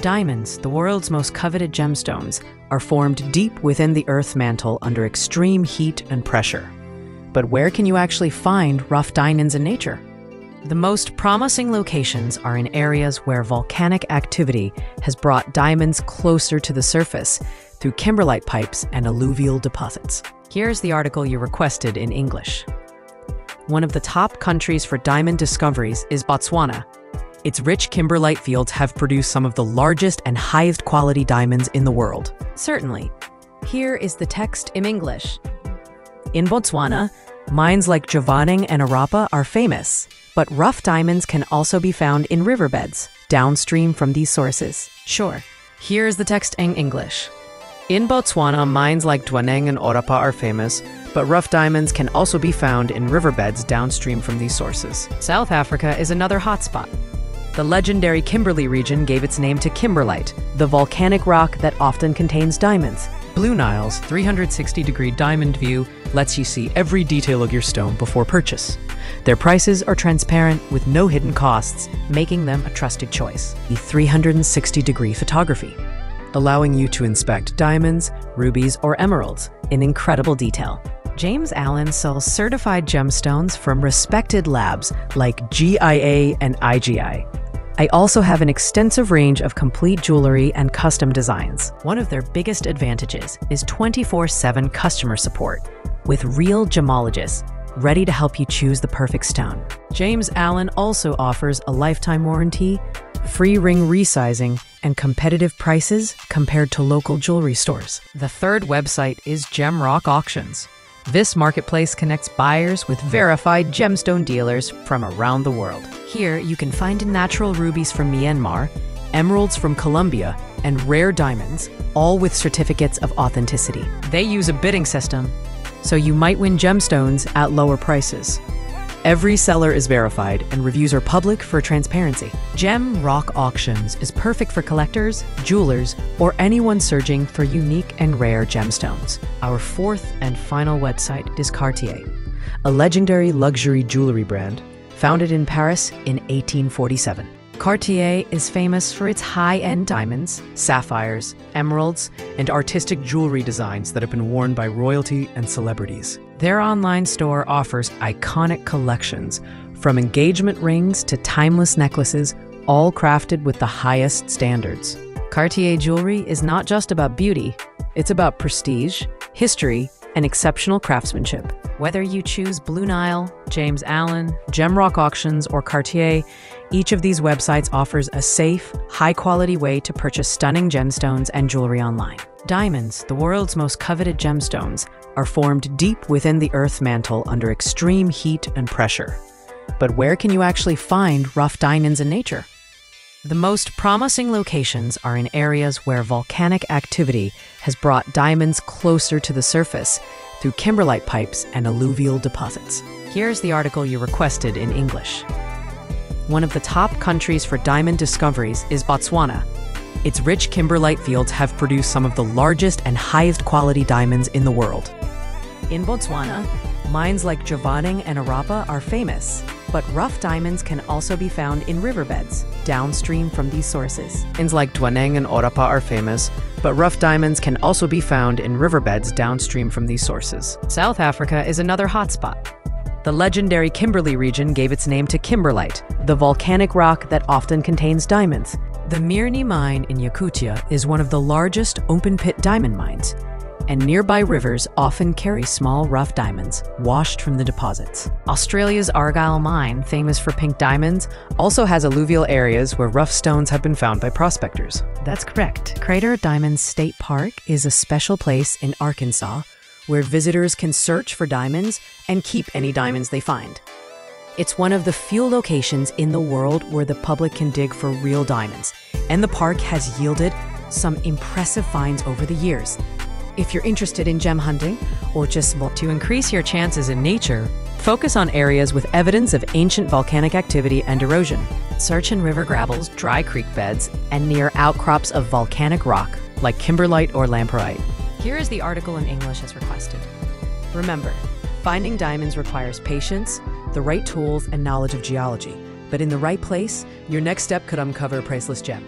Diamonds, the world's most coveted gemstones, are formed deep within the Earth's mantle under extreme heat and pressure. But where can you actually find rough diamonds in nature? The most promising locations are in areas where volcanic activity has brought diamonds closer to the surface through kimberlite pipes and alluvial deposits. Here's the article you requested in English. One of the top countries for diamond discoveries is Botswana. Its rich kimberlite fields have produced some of the largest and highest quality diamonds in the world. Certainly. Here is the text in English. In Botswana, mines like Jwaneng and Orapa are famous, but rough diamonds can also be found in riverbeds, downstream from these sources. Sure, here's the text in English. In Botswana, mines like Jwaneng and Orapa are famous, but rough diamonds can also be found in riverbeds downstream from these sources. South Africa is another hotspot. The legendary Kimberley region gave its name to kimberlite, the volcanic rock that often contains diamonds. Blue Nile's 360 degree diamond view lets you see every detail of your stone before purchase. Their prices are transparent with no hidden costs, making them a trusted choice. The 360 degree photography, allowing you to inspect diamonds, rubies, or emeralds in incredible detail. James Allen sells certified gemstones from respected labs like GIA and IGI. I also have an extensive range of complete jewelry and custom designs. One of their biggest advantages is 24 7 customer support with real gemologists ready to help you choose the perfect stone. James Allen also offers a lifetime warranty, free ring resizing, and competitive prices compared to local jewelry stores. The third website is Gemrock Auctions. This marketplace connects buyers with verified gemstone dealers from around the world. Here, you can find natural rubies from Myanmar, emeralds from Colombia, and rare diamonds, all with certificates of authenticity. They use a bidding system so you might win gemstones at lower prices. Every seller is verified and reviews are public for transparency. Gem Rock Auctions is perfect for collectors, jewelers, or anyone searching for unique and rare gemstones. Our fourth and final website is Cartier, a legendary luxury jewelry brand founded in Paris in 1847. Cartier is famous for its high end diamonds, sapphires, emeralds, and artistic jewelry designs that have been worn by royalty and celebrities. Their online store offers iconic collections, from engagement rings to timeless necklaces, all crafted with the highest standards. Cartier jewelry is not just about beauty, it's about prestige, history, and exceptional craftsmanship. Whether you choose Blue Nile, James Allen, Gemrock Auctions, or Cartier, each of these websites offers a safe, high quality way to purchase stunning gemstones and jewelry online. Diamonds, the world's most coveted gemstones, are formed deep within the Earth's mantle under extreme heat and pressure. But where can you actually find rough diamonds in nature? The most promising locations are in areas where volcanic activity has brought diamonds closer to the surface through kimberlite pipes and alluvial deposits. Here's the article you requested in English. One of the top countries for diamond discoveries is Botswana. Its rich kimberlite fields have produced some of the largest and highest quality diamonds in the world. In Botswana, mines like Jwaneng and Orapa are famous, but rough diamonds can also be found in riverbeds, downstream from these sources. Mines like Jwaneng and Orapa are famous, but rough diamonds can also be found in riverbeds downstream from these sources. South Africa is another hotspot. The legendary Kimberley region gave its name to kimberlite, the volcanic rock that often contains diamonds. The Mirny mine in Yakutia is one of the largest open-pit diamond mines, and nearby rivers often carry small rough diamonds washed from the deposits. Australia's Argyle mine, famous for pink diamonds, also has alluvial areas where rough stones have been found by prospectors. That's correct. Crater Diamonds State Park is a special place in Arkansas where visitors can search for diamonds and keep any diamonds they find. It's one of the few locations in the world where the public can dig for real diamonds, and the park has yielded some impressive finds over the years. If you're interested in gem hunting or just want to increase your chances in nature, focus on areas with evidence of ancient volcanic activity and erosion. Search in river gravels, dry creek beds, and near outcrops of volcanic rock like kimberlite or lamproite. Here is the article in English as requested. Remember, finding diamonds requires patience, the right tools, and knowledge of geology. But in the right place, your next step could uncover a priceless gem.